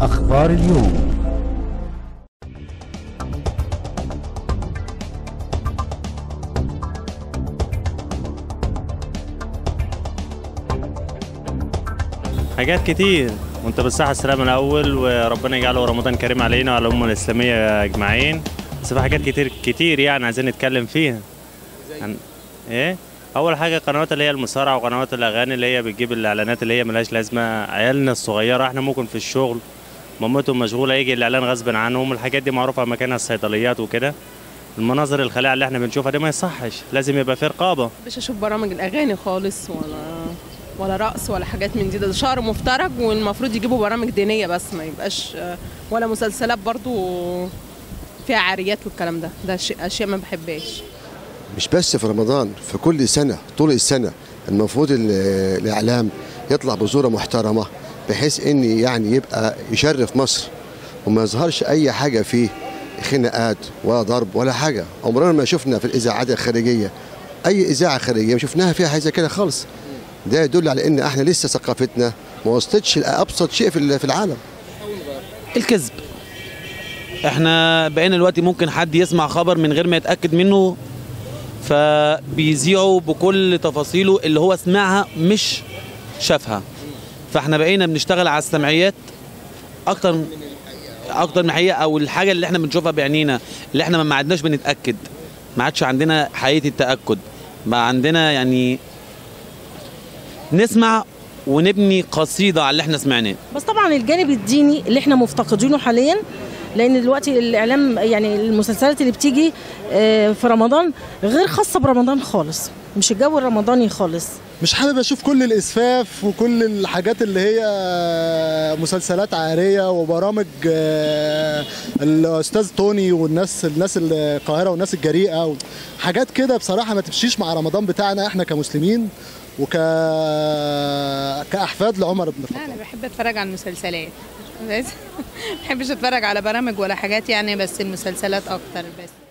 أخبار اليوم. حاجات كتير. وانت بالصحة السلامة الأول وربنا يجعله رمضان كريم علينا وعلى الأمة الإسلامية أجمعين بس في حاجات كتير كتير يعني عايزين نتكلم فيها. عن إيه؟ أول حاجة قنوات اللي هي المصارعة وقنوات الأغاني اللي هي بتجيب الإعلانات اللي هي ملهاش لازمة. عيالنا الصغيرة إحنا ممكن في الشغل مامتهم مشغولة يجي الإعلان غصب عنهم الحاجات دي معروفة مكانها الصيدليات وكده. المناظر الخلاعة اللي إحنا بنشوفها دي ما يصحش لازم يبقى في رقابة. مش أشوف برامج الأغاني خالص ولا ولا رقص ولا حاجات من دي. ده شهر مفترج والمفروض يجيبوا برامج دينية بس ما يبقاش ولا مسلسلات برضو فيها عاريات والكلام ده. ده شيء أشياء ما بحبهاش. مش بس في رمضان في كل سنة طول السنة. المفروض ال- الإعلام يطلع بصورة محترمة. بحيث إن يعني يبقى يشرف مصر وما يظهرش أي حاجة فيه خناقات ولا ضرب ولا حاجة. عمرنا ما شفنا في الإذاعات الخارجية أي إذاعة خارجية ما شفناها فيها حاجة زي كده خالص. ده يدل على إن إحنا لسه ثقافتنا ما وصلتش لأبسط شيء في ال- في العالم. الكذب. إحنا بقينا دلوقتي ممكن حد يسمع خبر من غير ما يتأكد منه فبيذيعوا بكل تفاصيله اللي هو سمعها مش شافها. فاحنا بقينا بنشتغل على السمعيات أكتر أكتر من الحقيقة أو الحاجة اللي إحنا بنشوفها بعينينا اللي إحنا ما عدناش بنتأكد. ما عادش عندنا حقيقة التأكد. بقى عندنا يعني نسمع ونبني قصيدة على اللي إحنا سمعناه. بس طبعا الجانب الديني اللي إحنا مفتقدينه حاليا لأن دلوقتي الإعلام يعني المسلسلات اللي بتيجي آه، في رمضان غير خاصة برمضان خالص. مش الجو الرمضاني خالص. مش حابب أشوف كل الإسفاف وكل الحاجات اللي هي مسلسلات عاريه وبرامج آه، الأستاذ توني والناس الناس القاهرة والناس الجريئة حاجات كده بصراحة ما تمشيش مع رمضان بتاعنا إحنا كمسلمين وك كأحفاد لعمر بن الخطاب. أنا بحب أتفرج على المسلسلات. بس ما بحبش اتفرج على برامج ولا حاجات يعني بس المسلسلات أكتر بس.